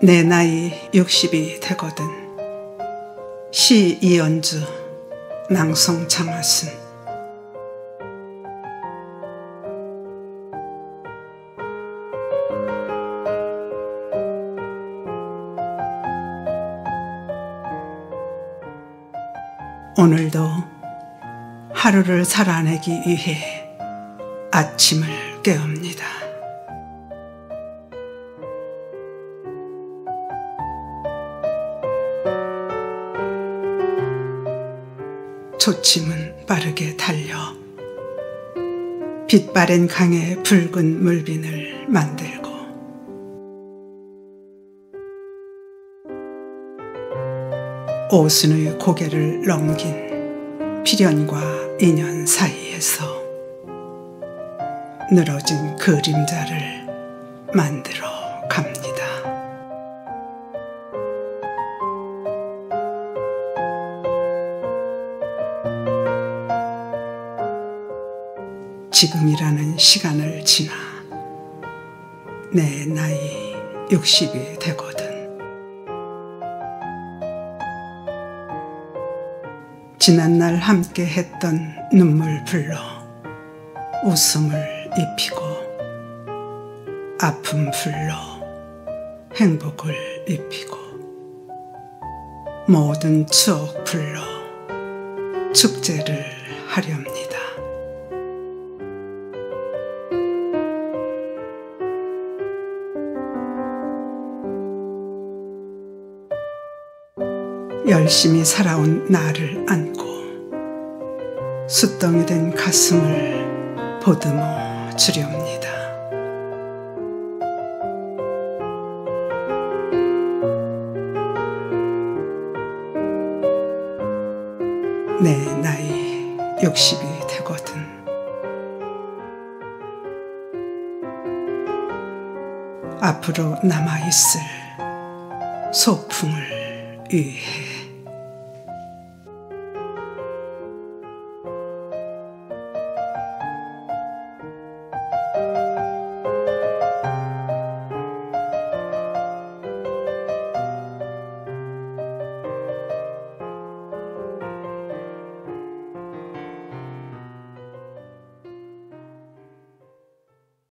내 나이 60이 되거든 시 이연주 낭송 장하순 오늘도 하루를 살아내기 위해 아침을 깨웁니다. 초침은 빠르게 달려 빛바랜 강의 붉은 물빈을 만들고 오순의 고개를 넘긴 필연과 인연 사이에서 늘어진 그림자를 만들어 지금이라는 시간을 지나 내 나이 60이 되거든. 지난날 함께 했던 눈물 불러 웃음을 입히고 아픔 불러 행복을 입히고 모든 추억 불러 축제를 하렵니다. 열심히 살아온 나를 안고 숫덩이 된 가슴을 보듬어 주렵니다. 내 나이 60이 되거든. 앞으로 남아있을 소풍을 위해